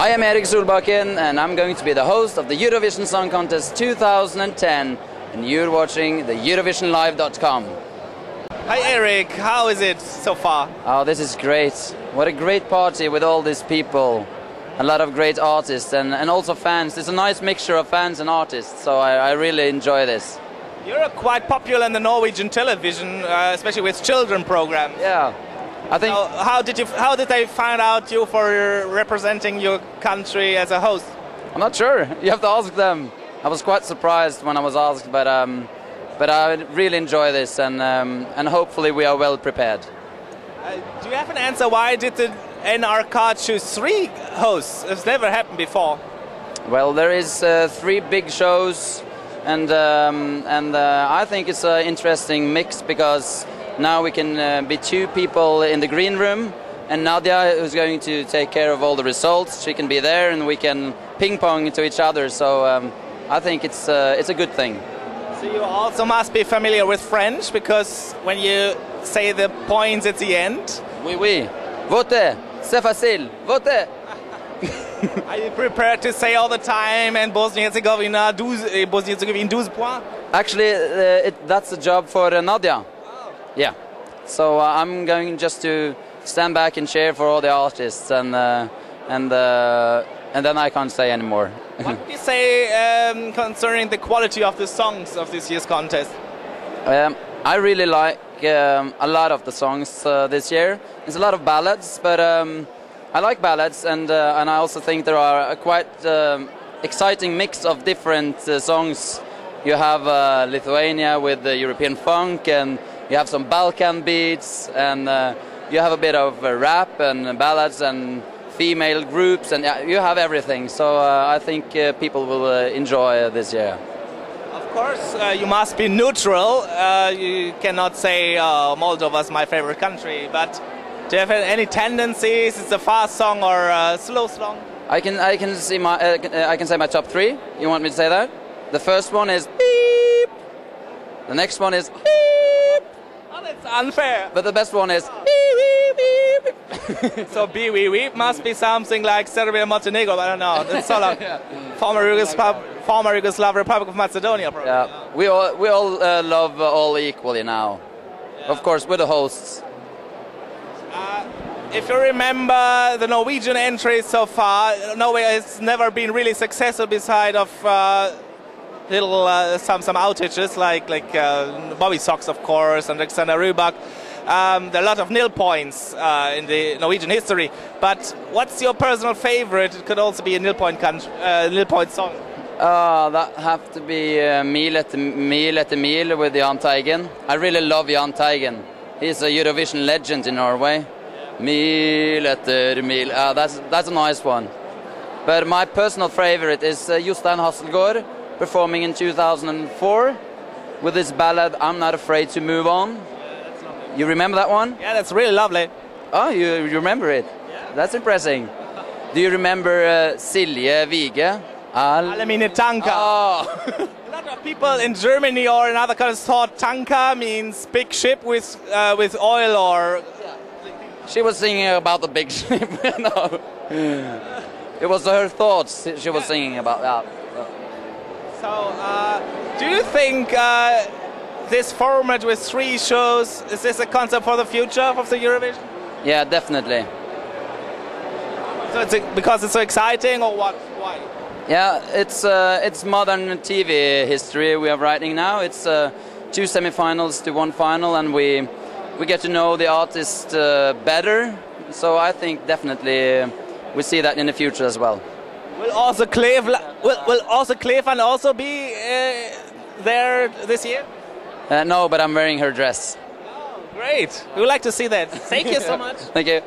I am Erik Solbakken and I'm going to be the host of the Eurovision Song Contest 2010 and you're watching the EurovisionLive.com. Hi Eric, how is it so far? Oh, this is great. What a great party with all these people. A lot of great artists and, and also fans. It's a nice mixture of fans and artists, so I, I really enjoy this. You're quite popular in the Norwegian television, uh, especially with children programs. Yeah. I think So how did you how did they find out you for representing your country as a host? I'm not sure. You have to ask them. I was quite surprised when I was asked, but um, but I really enjoy this, and um, and hopefully we are well prepared. Uh, do you have an answer why did the NRK choose three hosts? It's never happened before. Well, there is uh, three big shows, and um, and uh, I think it's an interesting mix because now we can uh, be two people in the green room, and Nadia, who's going to take care of all the results, she can be there, and we can ping pong to each other. So um, I think it's uh, it's a good thing. So you also must be familiar with French because when you say the points at the end, Oui, oui. Votez, c'est facile. Votez. are you prepared to say all the time and Bosnia-Herzegovina 12, eh, Bosnia-Herzegovina 12 points? Actually, uh, it, that's a job for uh, Nadia. Yeah. So uh, I'm going just to stand back and cheer for all the artists, and uh, and uh, and then I can't say anymore. What would you say um, concerning the quality of the songs of this year's contest? um, I really like um, a lot of the songs uh, this year. There's a lot of ballads, but um, I like ballads, and uh, and I also think there are a quite um, exciting mix of different uh, songs. You have uh, Lithuania with the European funk, and you have some Balkan beats, and uh, you have a bit of uh, rap and ballads and female groups, and you have everything. So uh, I think uh, people will uh, enjoy this year. Of course, uh, you must be neutral. Uh, you cannot say uh, Moldova is my favorite country, but do you have any tendencies? It's a fast song or a slow song? I can I can see my I can say my top three. You want me to say that? The first one is beep. The next one is beep. Unfair. But the best one is beep beep beep. So BWW must be something like Serbia, Montenegro. I don't know. That's sort of former Yugoslav, former Yugoslav Republic of Macedonia. Probably. yeah, we all we all uh, love uh, all equally now. Of course, we're the hosts. If you remember the Norwegian entries so far, Norway has never been really successful beside of uh, little uh, some some outages like like uh, Bobbysocks of course and Alexander Rybak. Um, there are a lot of nil points uh, in the Norwegian history. But what's your personal favorite? It could also be a nil point country, uh, nil point song. Uh, that have to be uh, Mil etter Mil etter Mil with Jahn Teigen. I really love Jahn Teigen. He's a Eurovision legend in Norway. Mil etter Mil. Uh, that's, that's a nice one. But my personal favorite is uh, Jostein Hasselgaard performing in 2004 with his ballad I'm Not Afraid to Move On. You remember that one? Yeah, that's really lovely. Oh, you, you remember it? Yeah. That's impressive. Do you remember uh, Silje Vige? Al- Tanka. Oh. A lot of people in Germany or in other countries thought tanker means big ship with uh, with oil or She was singing about the big ship. no. It was her thoughts she was singing about that. So. Uh, do you think uh, this format with three shows is this a concept for the future of the Eurovision? Yeah, definitely. So it's a, because it's so exciting or what? Why? Yeah, it's uh, it's modern TV history we are writing now. It's uh, two semifinals to one final, and we we get to know the artist uh, better. So I think definitely we see that in the future as well. Will Åse Kleveland will, will Åse Kleveland also be uh, there this year? Uh, no, but I'm wearing her dress. Great. We would like to see that. Thank you so much. Thank you.